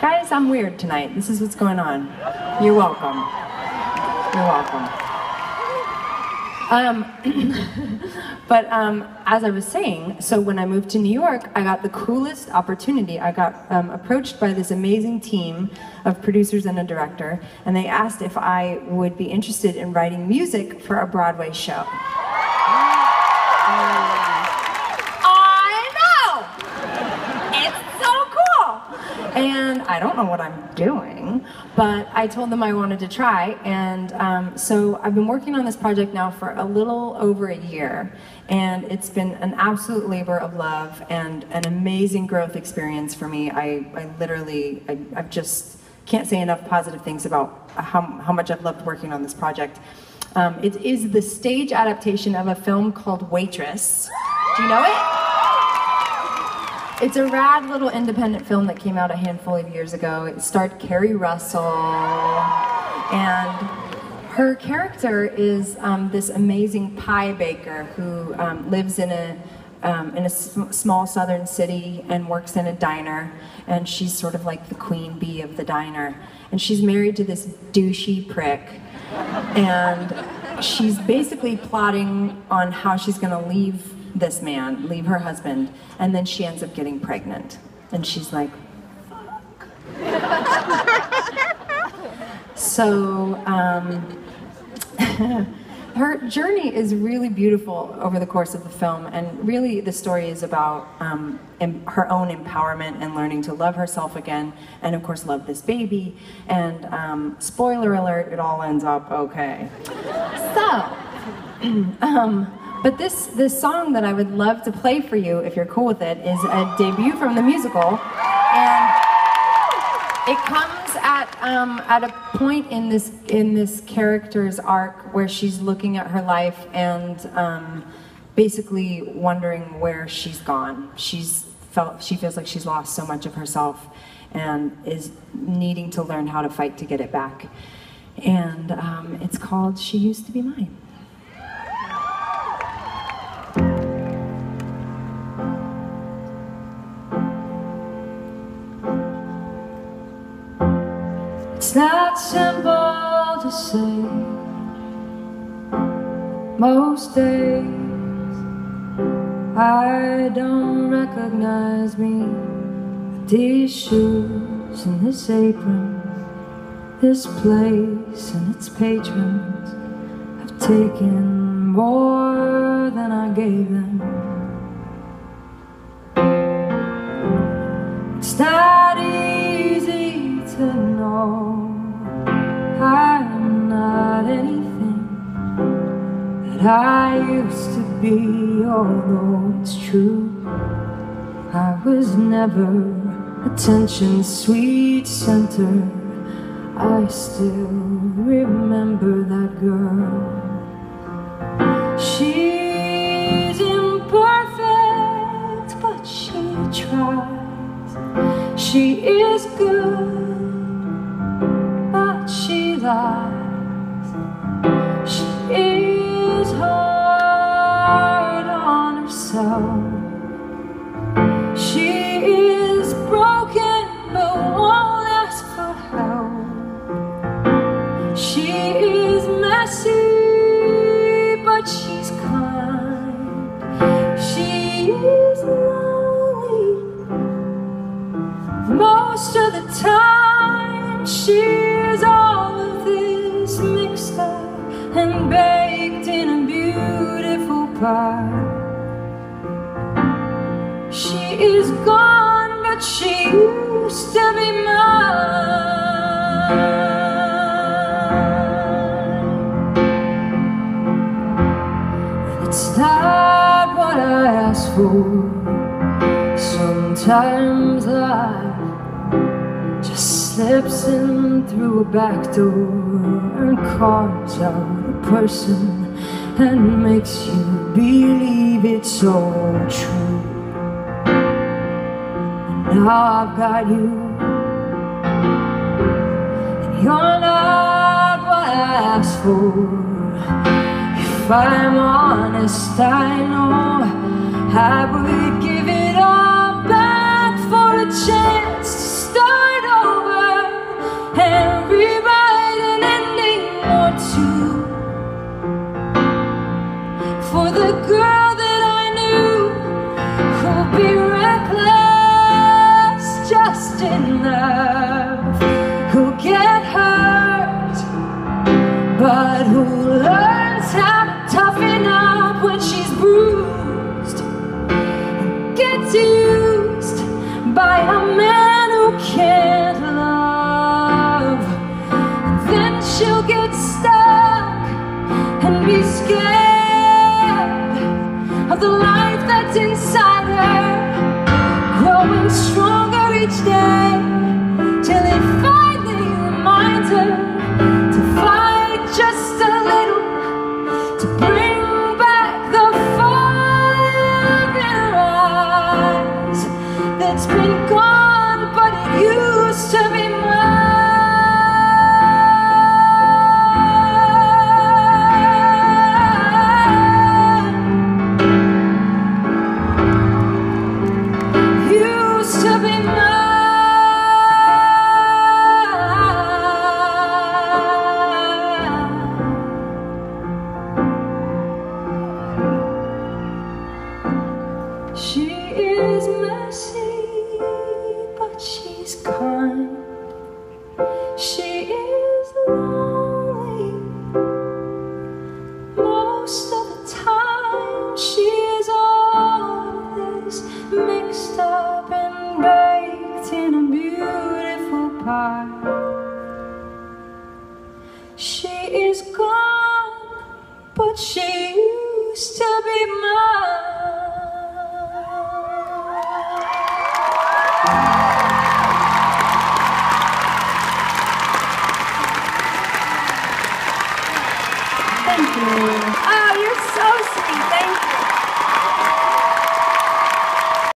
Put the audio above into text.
Guys, I'm weird tonight. This is what's going on. You're welcome. You're welcome. Um, but um, as I was saying, so when I moved to New York, I got the coolest opportunity. I got um, approached by this amazing team of producers and a director, and they asked if I would be interested in writing music for a Broadway show. And I don't know what I'm doing, but I told them I wanted to try, and um, so I've been working on this project now for a little over a year, and it's been an absolute labor of love and an amazing growth experience for me. I, I literally, I, I just can't say enough positive things about how, how much I've loved working on this project. Um, it is the stage adaptation of a film called Waitress. Do you know it? It's a rad little independent film that came out a handful of years ago. It starred Keri Russell, and her character is um, this amazing pie baker who um, lives in a um, in a sm small southern city and works in a diner, and she's sort of like the queen bee of the diner. And she's married to this douchey prick, and she's basically plotting on how she's going to leave this man, leave her husband, and then she ends up getting pregnant. And she's like, so, um, her journey is really beautiful over the course of the film, and really the story is about um, her own empowerment and learning to love herself again, and of course, love this baby. And um, spoiler alert, it all ends up okay. So, um, but this, this song that I would love to play for you, if you're cool with it, is a debut from the musical. And it comes at, um, at a point in this, in this character's arc where she's looking at her life and um, basically wondering where she's gone. She's felt, she feels like she's lost so much of herself and is needing to learn how to fight to get it back. And um, it's called She Used to Be Mine. It's not simple to say Most days. I don't recognize me These shoes and this apron This place and its patrons. Have taken more than I gave them be, although it's true. I was never attention's sweet center. I still remember that girl. Is messy but she's kind. She is lonely most of the time. She is all of this mixed up and baked in a beautiful pie. She is gone, but she used to be mine. Sometimes life just slips in through a back door and carves out a person and makes you believe it's all true. And now I've got you, and you're not what I asked for. If I'm honest, I know I would to bring. She is lonely most of the time. She is always mixed up and baked in a beautiful pie.